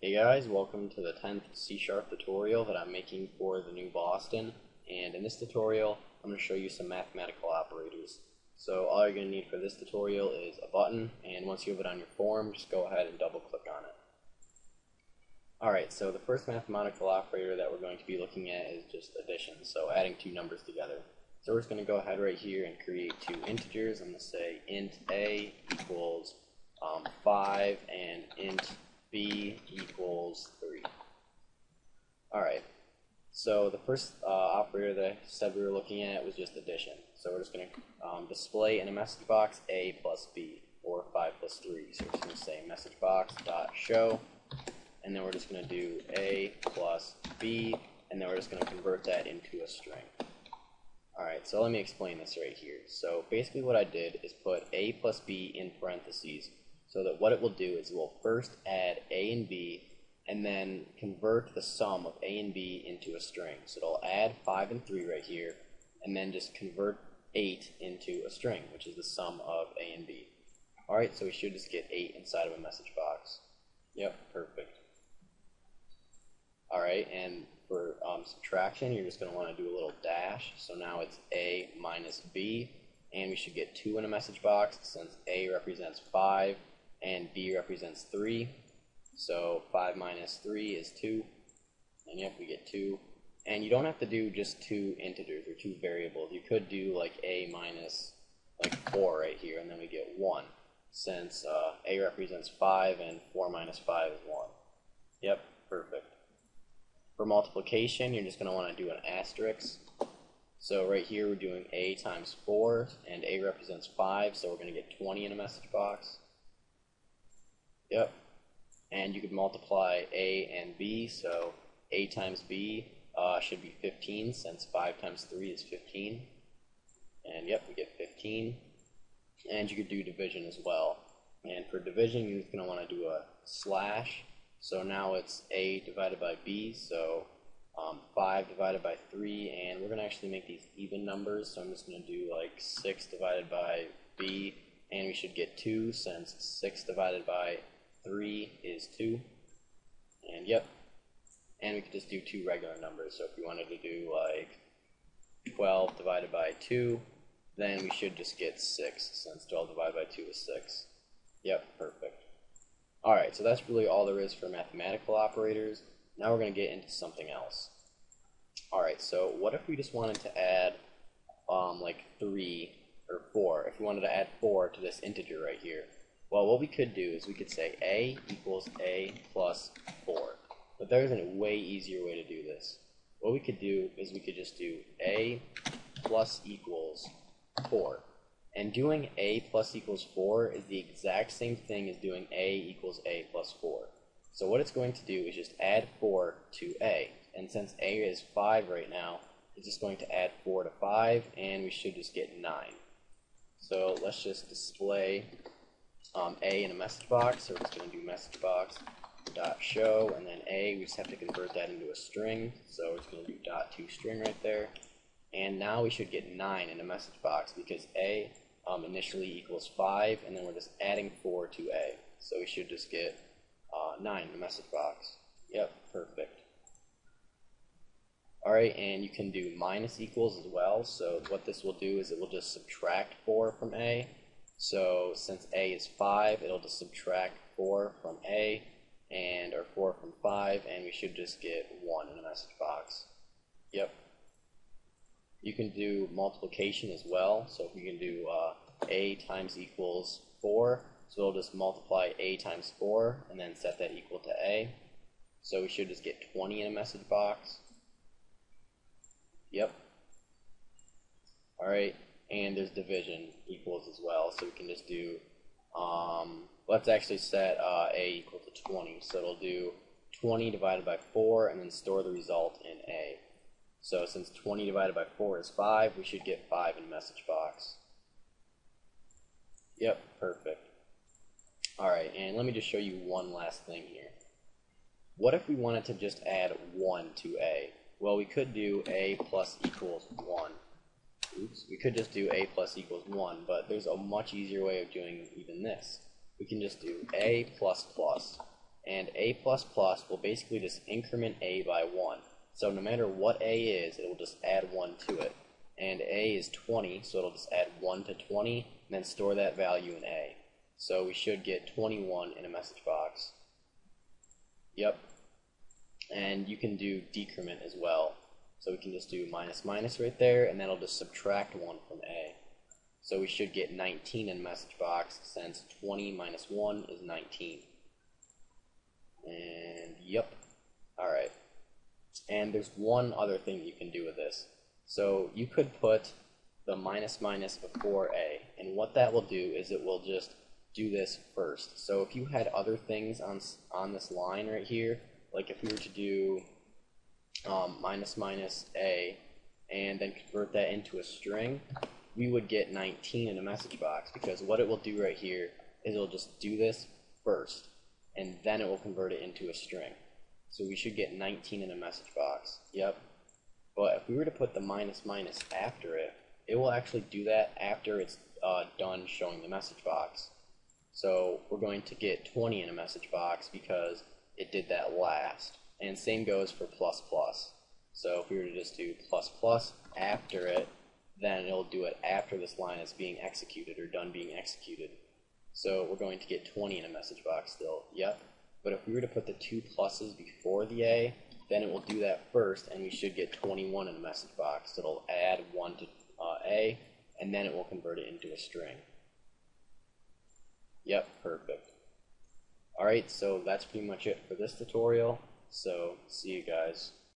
Hey guys, welcome to the 10th C-sharp tutorial that I'm making for the newboston. And in this tutorial, I'm going to show you some mathematical operators. So all you're going to need for this tutorial is a button, and once you have it on your form, just go ahead and double click on it. Alright, so the first mathematical operator that we're going to be looking at is just addition, so adding two numbers together. So we're just going to go ahead right here and create two integers. I'm going to say int a equals um, 5 and int b equals 3. Alright, so the first uh, operator that I said we were looking at was just addition. So we're just going to um, display in a message box a plus b, or 5 plus 3. So we're just going to say message box dot show, and then we're just going to do a plus b, and then we're just going to convert that into a string. Alright, so let me explain this right here. So basically what I did is put a plus b in parentheses so that what it will do is it will first add a and b and then convert the sum of a and b into a string. So it'll add 5 and 3 right here and then just convert 8 into a string, which is the sum of a and b. Alright, so we should just get 8 inside of a message box. Yep, perfect. Alright, and for um, subtraction, you're just going to want to do a little dash. So now it's a minus b, and we should get 2 in a message box since a represents 5 and b represents 3. So 5 minus 3 is 2, and yep, we get 2. And you don't have to do just two integers or two variables. You could do like a minus like 4 right here, and then we get 1, since uh, a represents 5 and 4 minus 5 is 1. Yep, perfect. For multiplication, you're just going to want to do an asterisk. So right here we're doing a times 4, and a represents 5, so we're going to get 20 in a message box. Yep. And you could multiply a and b, so a times b uh, should be 15, since 5 times 3 is 15. And yep, we get 15. And you could do division as well. And for division, you're going to want to do a slash. So now it's a divided by b, so um, 5 divided by 3, and we're going to actually make these even numbers, so I'm just going to do like 6 divided by b, and we should get 2 since 6 divided by 3 is 2. And yep. And we could just do two regular numbers. So if we wanted to do like 12 divided by 2, then we should just get 6, since 12 divided by 2 is 6. Yep, perfect. Alright, so that's really all there is for mathematical operators. Now we're going to get into something else. Alright, so what if we just wanted to add um, like 3 or 4, if we wanted to add 4 to this integer right here. Well, what we could do is we could say a equals a plus 4. But there's a way easier way to do this. What we could do is we could just do a plus equals 4. And doing a plus equals 4 is the exact same thing as doing a equals a plus 4. So what it's going to do is just add 4 to a. And since a is 5 right now, it's just going to add 4 to 5, and we should just get 9. So let's just display um, A in a message box, so just going to do message box dot show, and then A, we just have to convert that into a string, so we're going to do dot to string right there. And now we should get 9 in a message box because A um, initially equals 5, and then we're just adding 4 to A. So we should just get uh, 9 in the message box. Yep, perfect. Alright, and you can do minus equals as well, so what this will do is it will just subtract 4 from A, so since a is 5, it'll just subtract 4 from a, and or 4 from 5, and we should just get 1 in the message box. Yep. You can do multiplication as well, so if you can do uh, a times equals 4, so it'll just multiply a times 4, and then set that equal to a. So we should just get 20 in a message box. Yep. Alright, and there's division equals as well. So we can just do, um, let's actually set uh, a equal to 20. So it'll do 20 divided by 4 and then store the result in a. So since 20 divided by 4 is 5, we should get 5 in message box. Yep, perfect. Alright, and let me just show you one last thing here. What if we wanted to just add 1 to a? Well, we could do a plus equals 1 oops, we could just do a plus equals 1, but there's a much easier way of doing even this. We can just do a plus plus, and a plus plus will basically just increment a by 1. So no matter what a is, it will just add 1 to it. And a is 20, so it'll just add 1 to 20, and then store that value in a. So we should get 21 in a message box. Yep. And you can do decrement as well. So we can just do minus minus right there, and that'll just subtract 1 from a. So we should get 19 in message box since 20 minus 1 is 19. And yep. Alright. And there's one other thing you can do with this. So you could put the minus minus before A, and what that will do is it will just do this first. So if you had other things on, on this line right here, like if we were to do um, minus minus A and then convert that into a string, we would get 19 in a message box because what it will do right here is it'll just do this first and then it will convert it into a string. So we should get 19 in a message box. Yep. But if we were to put the minus minus after it, it will actually do that after it's uh, done showing the message box. So we're going to get 20 in a message box because it did that last. And same goes for plus plus. So if we were to just do plus plus after it, then it'll do it after this line is being executed or done being executed. So we're going to get 20 in a message box still. Yep. But if we were to put the two pluses before the A, then it will do that first, and we should get 21 in a message box. It'll add 1 to uh, A, and then it will convert it into a string. Yep, perfect. Alright, so that's pretty much it for this tutorial. So, see you guys.